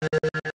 you